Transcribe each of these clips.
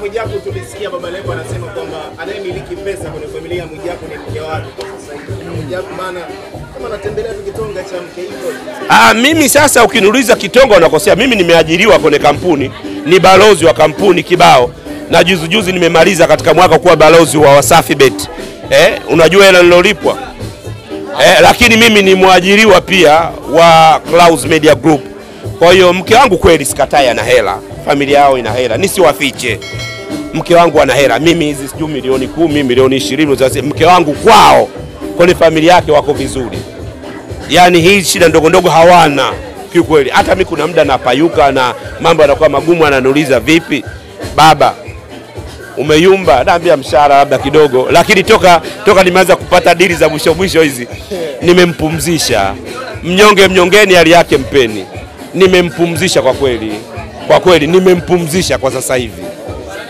Mwijaku tulisikia Baba Levo anasema kwamba anayemiliki pesa kwenye familia ya Mwijaku ni mke wake sasa hivi. Mwijaku maana kama anatembelea tu. Ah, mimi sasa ukiniuliza kitonga unakosea. Mimi nimeajiriwa kwenye kampuni, ni balozi wa kampuni kibao, na juzi juzi nimemaliza katika mwaka kuwa balozi wa Wasafi Bet. Eh, unajua hela nilolipwa eh, lakini mimi ni mwajiriwa pia wa Clouds Media Group. Kwa hiyo mke wangu kweli sikatai, ana hela, familia yao ina hela, nisiwafiche mke wangu ana hela. Mimi hizi sijui milioni kumi, milioni ishirini, mke wangu kwao kwenye familia yake wako vizuri yani hii shida ndogo ndogo hawana kiukweli. Hata mi kuna muda napayuka na mambo yanakuwa magumu, ananiuliza vipi baba, umeyumba? Naambia mshahara labda kidogo, lakini toka toka nimeanza kupata dili za mwisho mwisho hizi nimempumzisha. Mnyonge mnyongeni, hali yake mpeni. Nimempumzisha kwa kweli, kwa kweli nimempumzisha kwa sasa hivi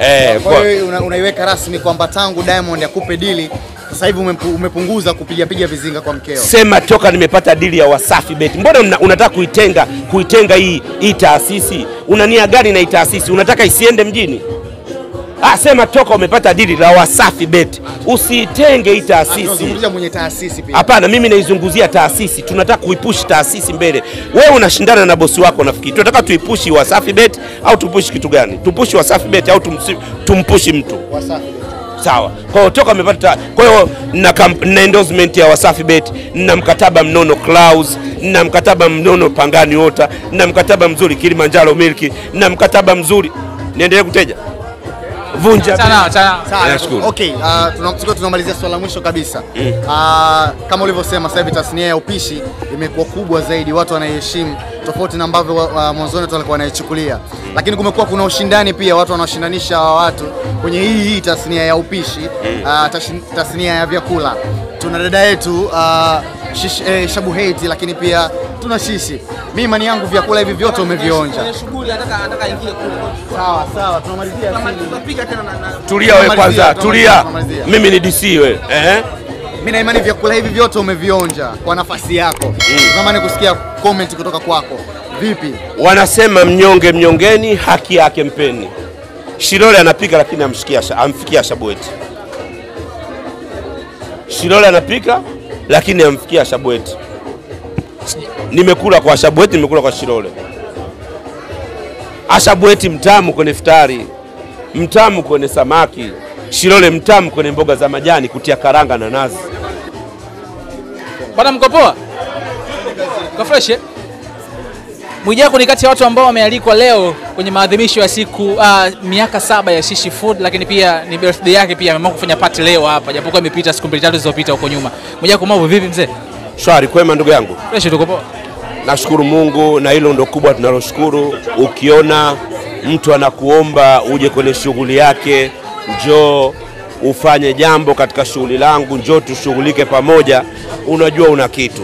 eh, Kwa hiyo una, unaiweka rasmi kwamba tangu Diamond akupe dili sasa hivi umepunguza kupiga piga vizinga kwa mkeo. sema toka nimepata dili ya Wasafi Bet. Mbona una, unataka kuitenga kuitenga hii hii taasisi? Una nia gani na hii taasisi? Unataka isiende mjini? Ah, sema toka umepata dili la Wasafi Bet, usiitenge hii taasisi. Tunazungumzia mwenye taasisi pia. Hapana, mimi naizunguzia taasisi. Tunataka kuipushi taasisi mbele. Wewe unashindana na bosi wako, nafikiri tunataka tuipushi Wasafi Bet au tupushi kitu gani? Tupushi Wasafi Bet au tumsi- tumpushi mtu? Wasafi. Sawa. Kwa hiyo toka umepata, kwa hiyo na, na endorsement ya Wasafi Bet, na mkataba mnono Clouds, na mkataba mnono Pangani Water, na mkataba mzuri Kilimanjaro Milki na mkataba mzuri niendelee kuteja vunja. Nashukuru. Okay, uh, tuna- tunamalizia swala la mwisho kabisa. mm. Uh, kama ulivyosema sasa hivi tasnia ya upishi imekuwa kubwa zaidi, watu wanaiheshimu tofauti na ambavyo uh, mwanzoni watu walikuwa wanaichukulia. mm. Lakini kumekuwa kuna ushindani pia, watu wanaoshindanisha wa watu kwenye hii hii tasnia ya upishi, mm. uh, tasnia ya vyakula. Tuna dada yetu uh, shish, eh, Shabu Heti, lakini pia tuna Shishi. Mimi imani yangu vyakula hivi vyote umevionja. shughuli anataka anataka ingie kule. Sawa sawa, tunamalizia Tunapiga tena na na Tulia wewe kwanza, tulia. Mimi ni DC wewe. Eh? Mimi na imani vyakula hivi vyote umevionja kwa nafasi yako. Natamani kusikia comment kutoka kwako. Vipi? Wanasema mnyonge mnyongeni, haki yake mpeni. Shilole anapika lakini amshikia amfikia Shabweti. Shilole anapika lakini amfikia Ashabweti. Nimekula kwa Shabweti, nimekula kwa Shilole. Ashabweti mtamu kwenye futari, mtamu kwenye samaki. Shilole mtamu kwenye mboga za majani, kutia karanga na nazi. Bwana mkopoa. Kwa eh? Mwijaku ni kati ya watu ambao wamealikwa leo kwenye maadhimisho ya siku uh, miaka saba ya Shishi Food, lakini pia ni birthday yake pia ameamua kufanya party leo hapa, japokuwa imepita siku mbili tatu zilizopita huko nyuma. Mwijaku, mambo vipi mzee? Shwari, kwema ndugu yangu. Fresh, tuko poa. Nashukuru Mungu na hilo ndo kubwa tunaloshukuru. Ukiona mtu anakuomba uje kwenye shughuli yake, njoo ufanye jambo katika shughuli langu, njoo tushughulike pamoja, unajua una kitu.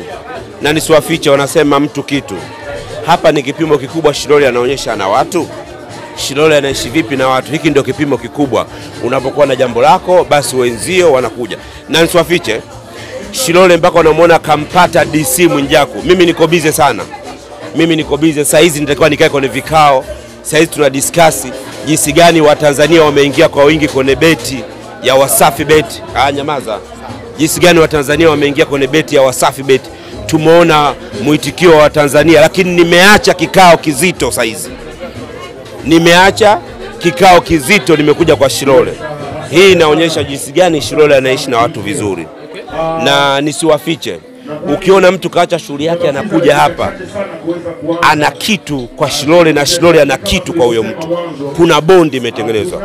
Na nisiwafiche, wanasema mtu kitu. Hapa ni kipimo kikubwa. Shilole anaonyesha na watu. Shilole anaishi vipi na watu? Hiki ndio kipimo kikubwa. Unapokuwa na jambo lako, basi wenzio wanakuja. Na nisiwafiche, Shilole mpaka unamwona kampata DC mwinjaku Mimi niko bize sana, mimi niko bize saa hizi, nitakiwa nikae kwenye vikao. Saa hizi tuna diskasi jinsi gani Watanzania wameingia kwa wingi kwenye beti ya Wasafi beti. Ah, nyamaza. Jinsi gani Watanzania wameingia kwenye beti ya Wasafi beti. Tumeona mwitikio wa Tanzania, lakini nimeacha kikao kizito saizi, nimeacha kikao kizito, nimekuja kwa Shilole. Hii inaonyesha jinsi gani Shilole anaishi na watu vizuri, na nisiwafiche, ukiona mtu kaacha shughuli yake anakuja hapa, ana kitu kwa Shilole na Shilole ana kitu kwa huyo mtu. Kuna bondi imetengenezwa.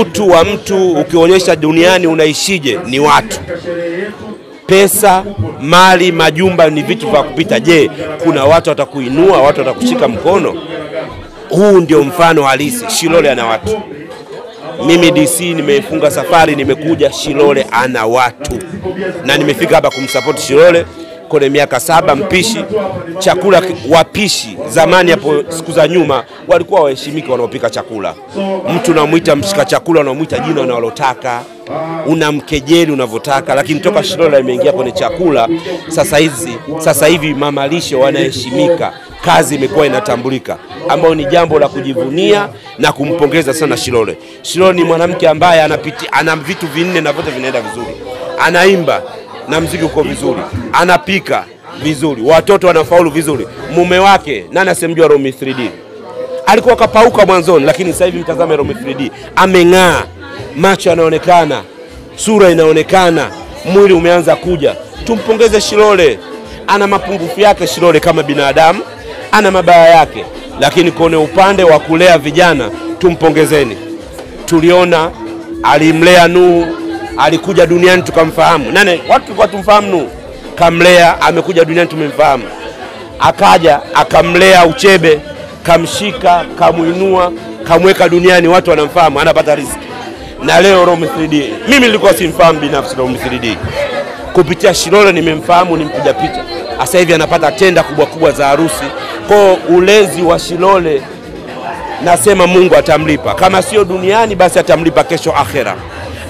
Utu wa mtu ukionyesha duniani unaishije, ni watu pesa, mali, majumba ni vitu vya kupita. Je, kuna watu watakuinua, watu watakushika mkono? Huu ndio mfano halisi. Shilole ana watu. Mimi DC nimefunga safari, nimekuja Shilole ana watu, na nimefika hapa kumsupport Shilole kwenye miaka saba mpishi chakula. Wapishi zamani hapo siku za nyuma walikuwa waheshimiki wanaopika chakula. Mtu unamwita mshika chakula, unamwita jina unalotaka, unamkejeli unavyotaka, lakini toka Shilole imeingia kwenye chakula sasa hizi, sasa hivi mamalishe wanaheshimika kazi imekuwa inatambulika, ambayo ni jambo la kujivunia na kumpongeza sana Shilole. Shilole ni mwanamke ambaye anapiti, ana vitu vinne na vyote vinaenda vizuri. Anaimba na mziki uko vizuri, anapika vizuri, watoto wanafaulu vizuri. Mume wake nani asemjua Romy 3D alikuwa kapauka mwanzoni, lakini sasa hivi mtazame Romy 3D ameng'aa, macho yanaonekana, sura inaonekana, mwili umeanza kuja. Tumpongeze Shilole, ana mapungufu yake Shilole kama binadamu, ana mabaya yake, lakini kwenye upande wa kulea vijana tumpongezeni. Tuliona alimlea Nuhu, alikuja duniani tukamfahamu. Nane watu tulikuwa tumfahamu Nuhu, kamlea, amekuja duniani tumemfahamu akaja akamlea Uchebe, kamshika, kamuinua, kamweka duniani, watu wanamfahamu, anapata riziki. Na leo Romy 3D, mimi nilikuwa simfahamu binafsi Romy 3D, kupitia Shilole nimemfahamu, ni mpiga picha. Sasa hivi anapata tenda kubwa kubwa za harusi. Kwa ulezi wa Shilole nasema Mungu atamlipa, kama sio duniani basi atamlipa kesho akhera.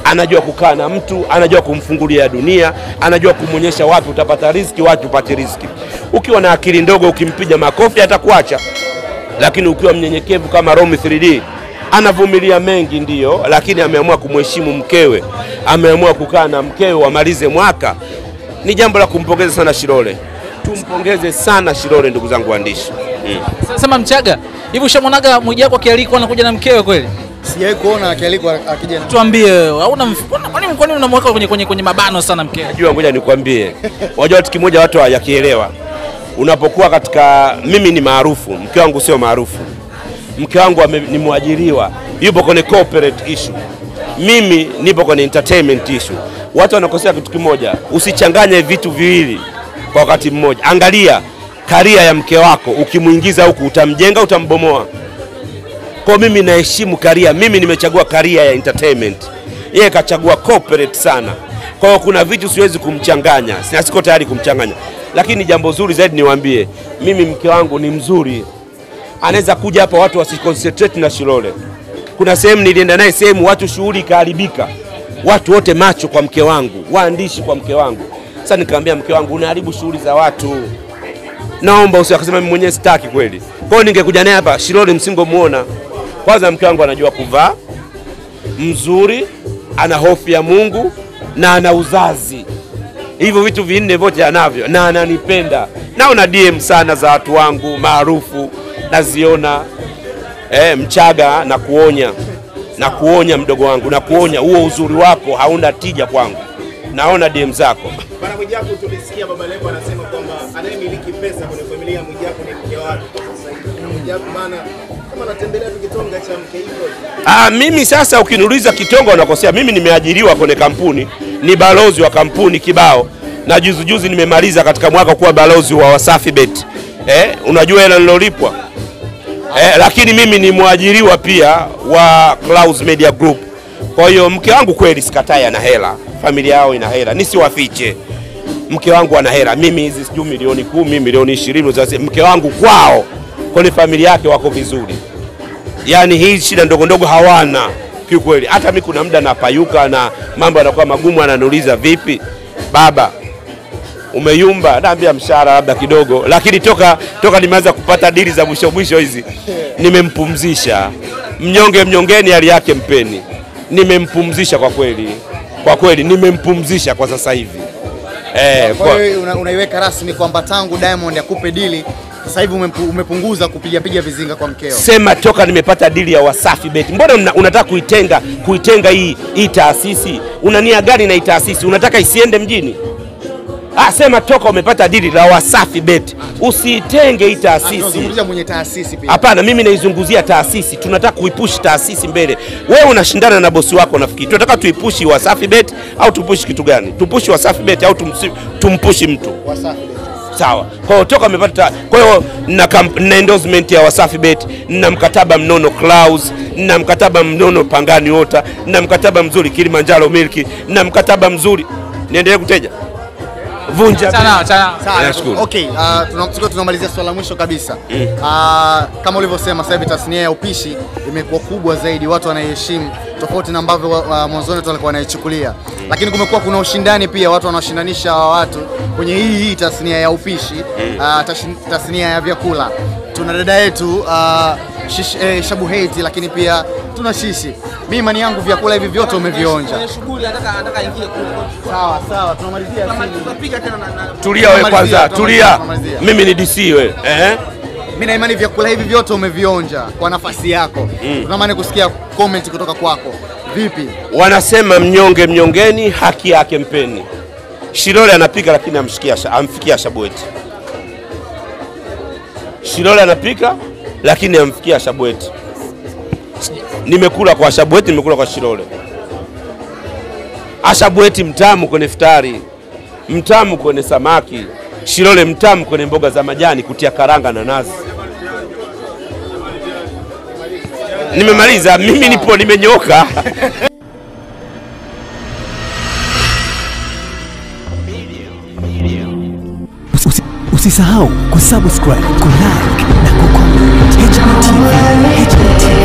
Anajua kukaa na mtu, anajua kumfungulia dunia, anajua kumwonyesha wapi utapata riziki, wapi upate riziki. Ukiwa na akili ndogo, ukimpiga makofi atakuacha, lakini ukiwa mnyenyekevu kama Romy 3D anavumilia mengi ndiyo, lakini ameamua kumheshimu mkewe, ameamua kukaa na mkewe wamalize mwaka. Ni jambo la kumpongeza sana Shilole, tumpongeze sana Shilole, ndugu zangu waandishi mm. Sema Mchaga, hivi ushamwonaga Mwijaku akialikwa anakuja na mkewe kweli? Sijawahi kuona akialikwa akija Tuambie wewe, hauna kwani- kwani unamweka kwenye, kwenye, kwenye mabano sana mkewe? Jua, ngoja nikwambie, Unajua kitu kimoja watu hawajakielewa. Unapokuwa katika, mimi ni maarufu, mke wangu sio maarufu. Mke wangu ame- ni mwajiriwa, yupo kwenye corporate issue, mimi nipo kwenye entertainment issue. Watu wanakosea kitu kimoja, usichanganye vitu viwili kwa wakati mmoja. Angalia karia ya mke wako, ukimwingiza huku utamjenga, utambomoa. Kwa mimi naheshimu karia, mimi nimechagua karia ya entertainment, yeye kachagua corporate sana. Kwa hiyo kuna vitu siwezi kumchanganya, siko tayari kumchanganya, lakini jambo zuri zaidi niwaambie, mimi mke wangu ni mzuri, anaweza kuja hapa watu wasiconcentrate na Shilole. Kuna sehemu nilienda naye sehemu watu shughuli ikaharibika, watu wote macho kwa mke wangu, waandishi kwa mke wangu. Sasa nikamwambia mke wangu, unaharibu shughuli za watu naomba usi akasema mimi mwenyewe sitaki kweli. Kwa hiyo ningekuja naye hapa Shilole msingomuona. Kwanza mke wangu anajua kuvaa mzuri, ana hofu ya Mungu na ana uzazi. Hivyo vitu vinne vyote anavyo na ananipenda. Naona DM sana za watu wangu maarufu naziona eh, Mchaga na kuonya na kuonya mdogo wangu na kuonya, huo uzuri wako hauna tija kwangu. Naona DM zako Mwijaku, tulisikia Baba Levo anasema kwamba anayemiliki pesa kwenye familia ya Mwijaku ni mke wake kwa sasa hivi. Mwijaku maana kama anatembelea tu cha mke hivyo. Ah, mimi sasa ukiniuliza kitonga unakosea. Mimi nimeajiriwa kwenye kampuni, ni balozi wa kampuni kibao, na juzi juzi nimemaliza katika mwaka kuwa balozi wa Wasafi Bet. Eh, unajua hela nilolipwa eh, lakini mimi ni mwajiriwa pia wa Clouds Media Group. Kwa hiyo mke wangu kweli sikatai, ana hela, familia yao ina hela, nisiwafiche mke wangu ana hela. Mimi hizi sijui milioni kumi, milioni ishirini, mke wangu kwao kwenye familia yake wako vizuri yaani hii shida ndogo ndogo hawana kiukweli. Hata mi kuna muda napayuka na mambo yanakuwa magumu, ananiuliza vipi baba, umeyumba? Naambia mshahara labda kidogo, lakini toka toka nimeanza kupata dili za mwisho mwisho hizi nimempumzisha. Mnyonge mnyongeni, hali yake mpeni. Nimempumzisha kwa kweli, kwa kweli nimempumzisha kwa sasa hivi eh, Kwa hiyo una, unaiweka rasmi kwamba tangu Diamond akupe dili sasa hivi umepunguza kupiga piga vizinga kwa mkeo. sema toka nimepata dili ya Wasafi Bet. Mbona unataka kuitenga kuitenga hii hii taasisi? Una nia gani na hii taasisi? Unataka isiende mjini? Ah, sema toka umepata dili la Wasafi Bet, usiitenge hii taasisi. Hapana, mimi naizunguzia taasisi. Tunataka kuipushi taasisi mbele. Wewe unashindana na bosi wako, nafikiri tunataka tuipushi Wasafi Bet au tupushi kitu gani? Tupushi Wasafi Bet au tumpushi mtu? Wasafi. Sawa. Kwa hiyo toka amepata, kwa hiyo na, na endorsement ya Wasafi Bet, na mkataba mnono Clouds, na mkataba mnono Pangani Water, na mkataba mzuri Kilimanjaro milki na mkataba mzuri. Niendelee kuteja vunja Sana sana. Nashukuru. Okay, uh, tuna- tunamalizia swala la mwisho kabisa. mm. Uh, kama ulivyosema sasa hivi tasnia ya upishi imekuwa kubwa zaidi, watu wanaiheshimu tofauti na ambavyo uh, wa- mwanzoni tu walikuwa wanaichukulia. mm. Lakini kumekuwa kuna ushindani pia, watu wanaoshindanisha wa watu kwenye hii hii tasnia ya upishi mm. Uh, tasnia ya vyakula. Tuna dada yetu ah, shish, eh, Shabu Heti, lakini pia tuna Shishi. Mimi imani yangu vyakula hivi vyote umevionja. shughuli anataka anataka ingie kule. Sawa sawa, tunamalizia Tunapiga tena na Tulia wewe kwanza, tulia. Mimi ni DC wewe. Eh? Mimi na imani vyakula hivi vyote umevionja kwa nafasi yako. Mm. Tunamani kusikia comment kutoka kwako. Vipi? Wanasema mnyonge mnyongeni, haki yake mpeni. Shilole anapika lakini amshikia amfikia Shabweti. Shilole anapika lakini amfikia Ashabweti. Nimekula kwa Shabweti, nimekula kwa Shilole. Ashabweti mtamu kwenye futari, mtamu kwenye samaki. Shilole mtamu kwenye mboga za majani, kutia karanga na nazi. Nimemaliza, mimi nipo nimenyoka. Usisahau kusubscribe, kulike na kucomment. HBTV.